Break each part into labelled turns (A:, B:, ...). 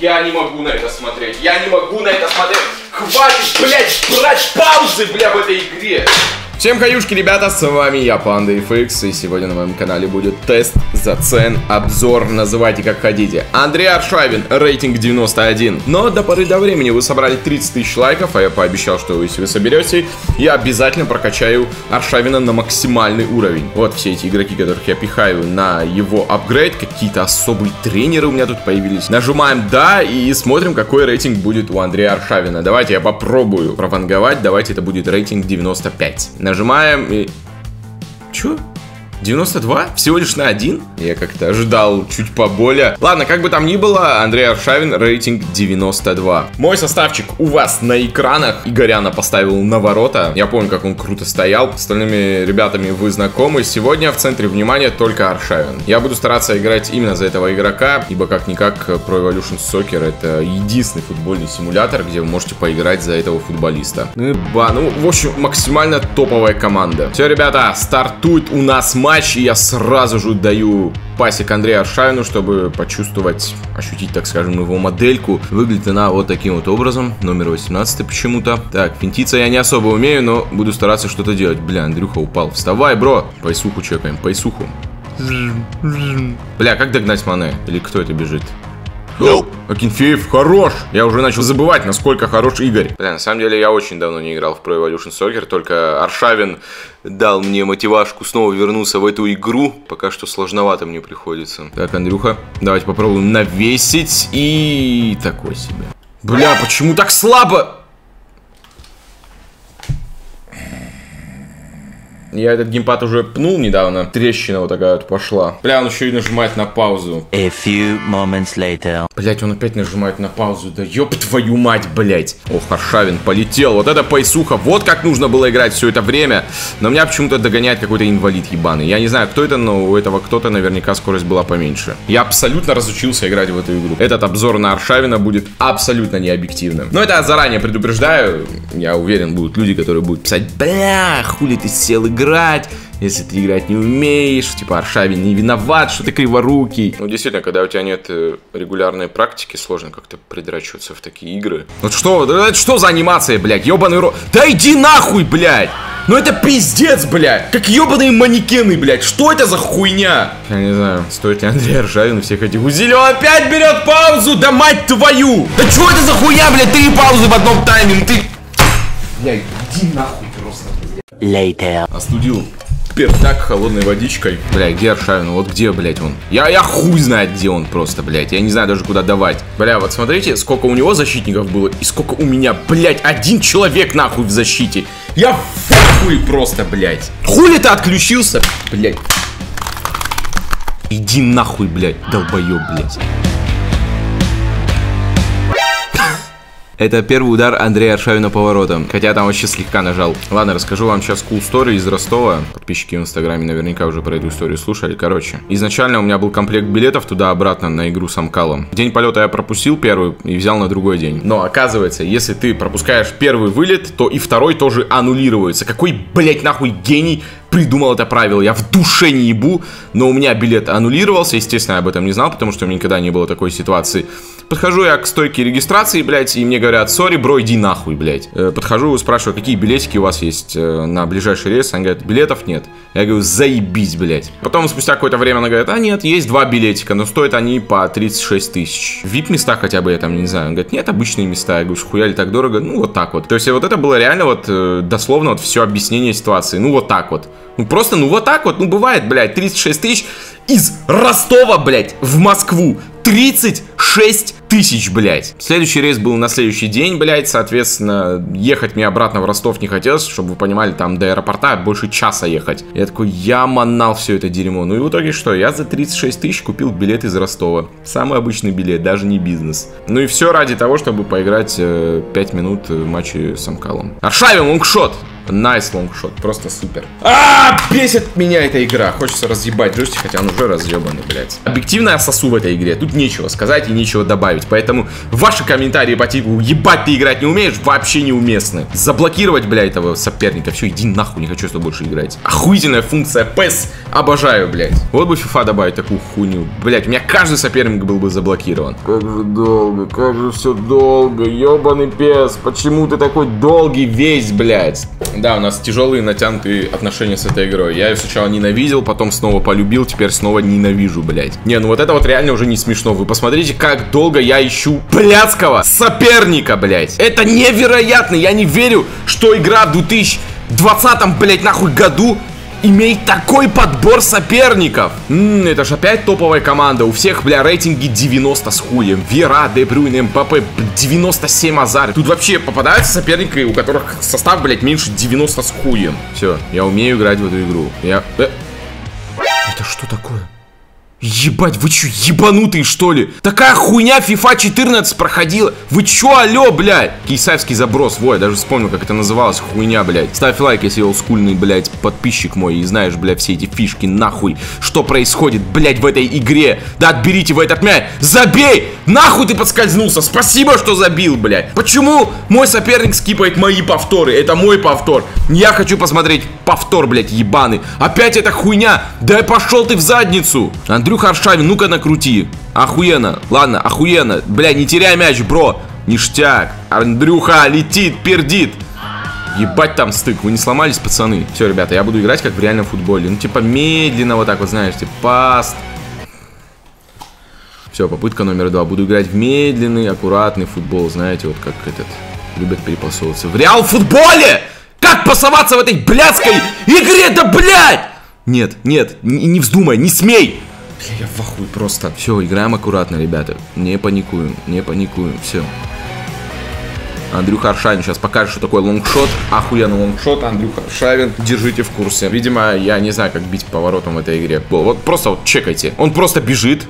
A: Я не могу на это смотреть. Я не могу на это смотреть. Хватит, блядь, брать паузы, бля, в этой игре. Всем хаюшки, ребята, с вами я, Панда FX, и сегодня на моем канале будет тест за цен, обзор, называйте как хотите. Андрей Аршавин, рейтинг 91. Но до поры до времени вы собрали 30 тысяч лайков, а я пообещал, что если вы соберете, я обязательно прокачаю Аршавина на максимальный уровень. Вот все эти игроки, которых я пихаю на его апгрейд, какие-то особые тренеры у меня тут появились. Нажимаем «Да» и смотрим, какой рейтинг будет у Андрея Аршавина. Давайте я попробую прованговать, давайте это будет рейтинг 95. Нажимаем и... Чё? 92? Всего лишь на один? Я как-то ожидал чуть поболее. Ладно, как бы там ни было, Андрей Аршавин, рейтинг 92. Мой составчик у вас на экранах. Игоряна поставил на ворота. Я помню, как он круто стоял. С остальными ребятами вы знакомы. Сегодня в центре внимания только Аршавин. Я буду стараться играть именно за этого игрока, ибо как-никак Pro Evolution Soccer это единственный футбольный симулятор, где вы можете поиграть за этого футболиста. Ну, ба, ну, в общем, максимально топовая команда. Все, ребята, стартует у нас матч матч, и я сразу же даю пасик Андрею Аршавину, чтобы почувствовать, ощутить, так скажем, его модельку. Выглядит она вот таким вот образом, номер 18 почему-то. Так, финтиться я не особо умею, но буду стараться что-то делать. Бля, Андрюха упал. Вставай, бро! Пайсуху чекаем, пайсуху. Бля, как догнать Мане? Или кто это бежит? Акинфеев хорош! Я уже начал забывать, насколько хорош Игорь. Бля, на самом деле я очень давно не играл в Pro Evolution Soccer, только Аршавин дал мне мотивашку снова вернуться в эту игру. Пока что сложновато мне приходится. Так, Андрюха, давайте попробуем навесить и... такой себе. Бля, почему так слабо? Я этот геймпад уже пнул недавно. Трещина вот такая вот пошла. Бля, он еще и нажимает на паузу.
B: A few moments later.
A: Блять, он опять нажимает на паузу. Да ёб твою мать, блять. Ох, Аршавин полетел. Вот это пайсуха. Вот как нужно было играть все это время. Но меня почему-то догоняет какой-то инвалид ебаный. Я не знаю, кто это, но у этого кто-то наверняка скорость была поменьше. Я абсолютно разучился играть в эту игру. Этот обзор на Аршавина будет абсолютно необъективным. Но это заранее предупреждаю. Я уверен, будут люди, которые будут писать, бля, хули ты сел играть играть, если ты играть не умеешь, типа Аршавин не виноват, что ты криворукий. Ну, действительно, когда у тебя нет э, регулярной практики, сложно как-то придрачиваться в такие игры. Вот что, это что за анимация, блядь, ебаный ро... Да иди нахуй, блядь! Ну это пиздец, блядь! Как ебаные манекены, блядь! Что это за хуйня? Я не знаю, стоит ли Андрей Аршавин всех этих. Он опять берет паузу, да мать твою! Да что это за хуйня, блядь? Три паузы в одном тайме, ну ты... Блядь, иди нахуй.
B: Later.
A: Остудил пердак холодной водичкой. Бля, где? Вот где, блядь, он? Я, я хуй знает, где он просто, блядь. Я не знаю даже, куда давать. Бля, вот смотрите, сколько у него защитников было и сколько у меня, блядь, один человек нахуй в защите. Я хуй просто, блядь. Хули ты отключился? Блядь. Иди нахуй, блядь, долбоёб, блядь. Это первый удар Андрея Аршавина поворотом. Хотя там вообще слегка нажал. Ладно, расскажу вам сейчас cool story из Ростова. Подписчики в Инстаграме наверняка уже про эту историю слушали. Короче, изначально у меня был комплект билетов туда-обратно на игру с Амкалом. День полета я пропустил первый и взял на другой день. Но оказывается, если ты пропускаешь первый вылет, то и второй тоже аннулируется. Какой, блять, нахуй гений придумал это правило. Я в душе не ебу, но у меня билет аннулировался. Естественно, я об этом не знал, потому что у меня никогда не было такой ситуации. Подхожу я к стойке регистрации, блядь, и мне говорят, сори, бро, иди нахуй, блядь. Э, подхожу, спрашиваю, какие билетики у вас есть э, на ближайший рейс. Они говорят, билетов нет. Я говорю, заебись, блядь. Потом, спустя какое-то время, она говорит, а нет, есть два билетика, но стоят они по 36 тысяч. В VIP-места хотя бы, я там не знаю. Он говорит, нет, обычные места. Я говорю, схуяли так дорого? Ну, вот так вот. То есть, вот это было реально вот, э, дословно, вот все объяснение ситуации. Ну, вот так вот. Ну, просто, ну, вот так вот, ну, бывает, блядь, 36 тысяч из Ростова, блядь, в Москву. 36 тысяч, блядь. Следующий рейс был на следующий день, блядь, соответственно, ехать мне обратно в Ростов не хотелось, чтобы вы понимали, там до аэропорта больше часа ехать. Я такой, я манал все это дерьмо. Ну и в итоге что, я за 36 тысяч купил билет из Ростова. Самый обычный билет, даже не бизнес. Ну и все ради того, чтобы поиграть э, 5 минут в матче с Амкалом. Аршавин, лонгшот! Nice longshot, просто супер. А, бесит меня эта игра. Хочется разъебать джойстик, хотя он уже разъебанный, блядь. Объективно я сосу в этой игре. Тут нечего сказать и нечего добавить. Поэтому ваши комментарии по типу ебать ты играть не умеешь, вообще неуместны. Заблокировать, блядь, этого соперника. Все, иди нахуй, не хочу с тобой больше играть. Охуительная функция PES. Обожаю, блядь. Вот бы FIFA добавить такую хуйню. Блядь, у меня каждый соперник был бы заблокирован. Как же долго, как же все долго. Ебаный пес, почему ты такой долгий весь, блядь? Да, у нас тяжелые натянутые отношения с этой игрой. Я ее сначала ненавидел, потом снова полюбил, теперь снова ненавижу, блядь. Не, ну вот это вот реально уже не смешно. Вы посмотрите, как долго я ищу блядского соперника, блядь. Это невероятно. Я не верю, что игра в 2020, блядь, нахуй году имеет такой подбор соперников. Ммм, это же опять топовая команда. У всех, бля, рейтинги 90 с хуем. Вера, Дебрюйн, МПП, 97 Азар. Тут вообще попадаются соперники, у которых состав, блядь, меньше 90 с хуем. Все, я умею играть в эту игру. Я... Э... Это что такое? Ебать, вы чё, ебанутые что ли? Такая хуйня FIFA 14 проходила. Вы чё, алё, блядь? Кисаевский заброс, во, я даже вспомнил, как это называлось, хуйня, блядь. Ставь лайк, если олдскульный, блядь, подписчик мой и знаешь, блядь, все эти фишки, нахуй. Что происходит, блядь, в этой игре? Да отберите вы этот мяч. Забей! Нахуй ты подскользнулся. Спасибо, что забил, блядь. Почему мой соперник скипает мои повторы? Это мой повтор. Я хочу посмотреть повтор, блядь, ебаный. Опять эта хуйня. Да пошел ты в задницу. Андрюха Аршавин, ну-ка накрути. Охуенно. Ладно, охуенно. Бля, не теряй мяч, бро. Ништяк. Андрюха летит, пердит. Ебать там стык, вы не сломались, пацаны? Все, ребята, я буду играть как в реальном футболе. Ну, типа, медленно вот так вот, знаешь, типа, паст. Все, попытка номер два. Буду играть в медленный, аккуратный футбол, знаете, вот как этот, любят перепасовываться. В реал футболе! Как пасоваться в этой блядской игре, да блядь! Нет, нет, не, не вздумай, не смей! Бля, я в ахуе просто. Все, играем аккуратно, ребята. Не паникуем, не паникуем, все. Андрюха Аршавин сейчас покажет, что такое лонгшот. Охуенный лонгшот, Андрюха Аршавин. Держите в курсе. Видимо, я не знаю, как бить поворотом в этой игре. Вот просто вот чекайте. Он просто бежит.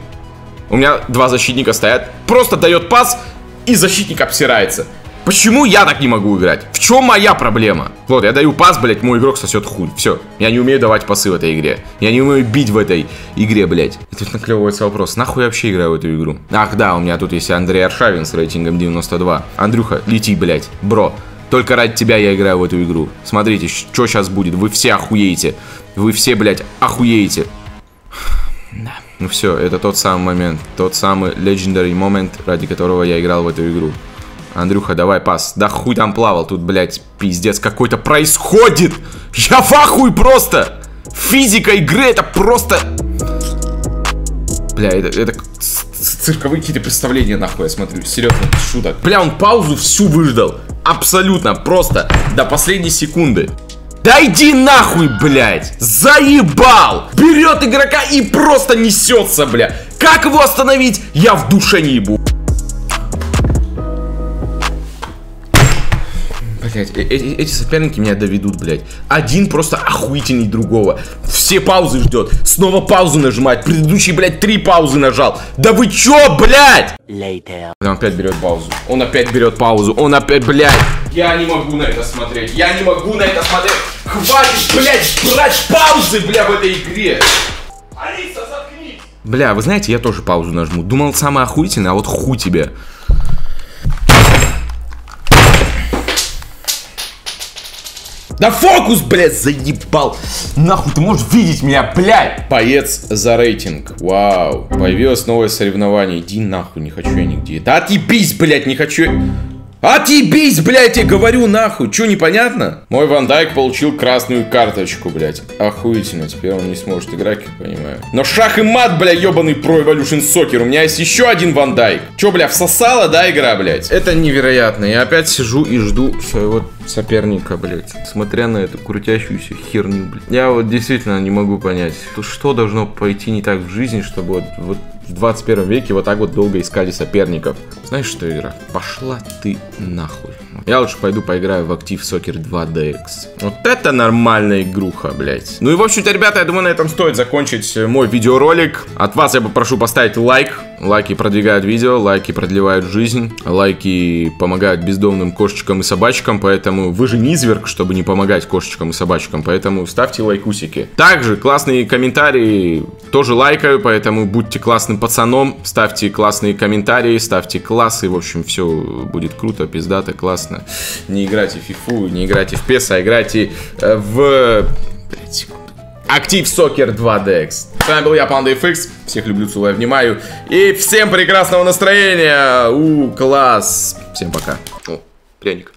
A: У меня два защитника стоят. Просто дает пас, и защитник обсирается. Почему я так не могу играть? В чем моя проблема? Вот, я даю пас, блядь, мой игрок сосет хуй. Все. Я не умею давать пасы в этой игре. Я не умею бить в этой игре, блядь. И тут наклевывается вопрос, нахуй я вообще играю в эту игру? Ах, да, у меня тут есть Андрей Аршавин с рейтингом 92. Андрюха, лети, блядь. Бро, только ради тебя я играю в эту игру. Смотрите, что сейчас будет. Вы все охуеете. Вы все, блядь, охуеете. Да. Ну все, это тот самый момент. Тот самый legendary момент, ради которого я играл в эту игру. Андрюха, давай пас. Да хуй там плавал, тут, блядь, пиздец какой-то происходит. Я в ахуй просто. Физика игры это просто... Бля, это, это цирковые какие-то представления, нахуй, я смотрю. Серьезно, шуток. Бля, он паузу всю выждал. Абсолютно, просто до последней секунды. Да иди нахуй, блядь! Заебал! Берет игрока и просто несется, бля. Как его остановить? Я в душе не ебу. Блять, э -э эти соперники меня доведут, блядь. Один просто охуительней другого. Все паузы ждет. Снова паузу нажимает. Предыдущий, блядь, три паузы нажал. Да вы чё, блядь? Later. Он опять берет паузу. Он опять берет паузу. Он опять, блядь. Я не могу на это смотреть. Я не могу на это смотреть. Хватит, блядь, брать паузы, бля, в этой игре. Алиса, заткнись. Бля, вы знаете, я тоже паузу нажму. Думал, самое охуительное, а вот хуй тебе. Да фокус, блядь, заебал. Нахуй, ты можешь видеть меня, блядь. Боец за рейтинг. Вау. Появилось новое соревнование. Иди нахуй, не хочу я нигде. Да отъебись, блядь, не хочу... Отъебись, блядь, я говорю нахуй. Чё, непонятно? Мой Ван Дайк получил красную карточку, блядь. Охуительно, теперь он не сможет играть, как понимаю. Но шах и мат, бля, ебаный Pro Evolution Soccer. У меня есть еще один Ван Дайк. Чё, бля, всосала, да, игра, блядь? Это невероятно. Я опять сижу и жду своего соперника, блядь. Смотря на эту крутящуюся херню, блядь. Я вот действительно не могу понять, что должно пойти не так в жизни, чтобы вот, вот в 21 веке вот так вот долго искали соперников. Знаешь что, игра? Пошла ты нахуй. Я лучше пойду поиграю в Active Soccer 2 DX. Вот это нормальная игруха, блядь. Ну и в общем-то, ребята, я думаю, на этом стоит закончить мой видеоролик. От вас я попрошу поставить лайк, Лайки продвигают видео, лайки продлевают жизнь, лайки помогают бездомным кошечкам и собачкам, поэтому вы же не изверг, чтобы не помогать кошечкам и собачкам, поэтому ставьте лайкусики. Также классные комментарии тоже лайкаю, поэтому будьте классным пацаном, ставьте классные комментарии, ставьте классы, в общем, все будет круто, пиздато, классно. Не играйте в фифу, не играйте в пес, а играйте э, в... Актив Сокер 2DX. С вами был я, Панда FX. Всех люблю, целую, обнимаю. И всем прекрасного настроения. У, класс. Всем пока. О, пряник.